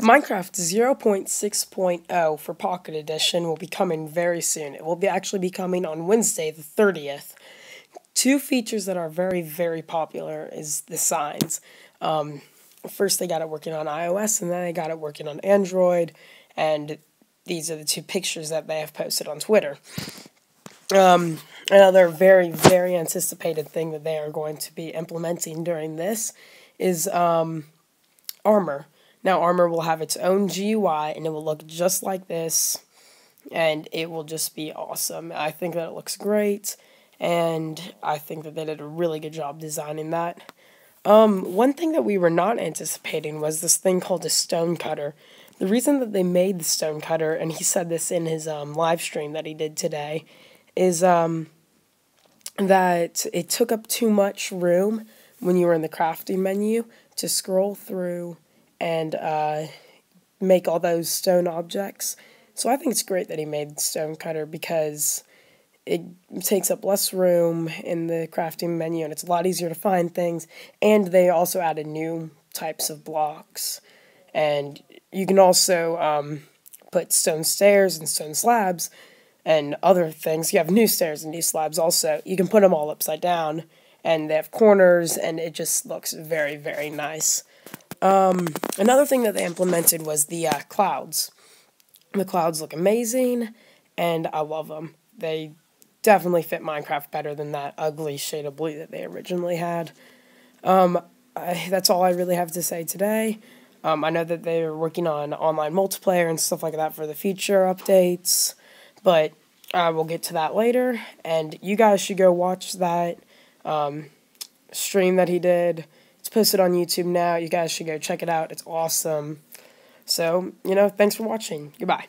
Minecraft 0.6.0 for Pocket Edition will be coming very soon. It will be actually be coming on Wednesday, the 30th. Two features that are very, very popular is the signs. Um, first, they got it working on iOS, and then they got it working on Android, and these are the two pictures that they have posted on Twitter. Um, another very, very anticipated thing that they are going to be implementing during this is um, Armor. Now Armor will have its own GUI and it will look just like this and it will just be awesome. I think that it looks great and I think that they did a really good job designing that. Um, one thing that we were not anticipating was this thing called a stone cutter. The reason that they made the stone cutter, and he said this in his um, live stream that he did today, is um, that it took up too much room when you were in the crafting menu to scroll through and uh, make all those stone objects. So I think it's great that he made stone cutter because it takes up less room in the crafting menu and it's a lot easier to find things. And they also added new types of blocks. And you can also um, put stone stairs and stone slabs and other things. You have new stairs and new slabs also. You can put them all upside down and they have corners and it just looks very, very nice. Um, another thing that they implemented was the uh, clouds. The clouds look amazing, and I love them. They definitely fit Minecraft better than that ugly shade of blue that they originally had. Um, I, that's all I really have to say today. Um, I know that they're working on online multiplayer and stuff like that for the future updates, but I will get to that later. And you guys should go watch that um, stream that he did posted on YouTube now. You guys should go check it out. It's awesome. So, you know, thanks for watching. Goodbye.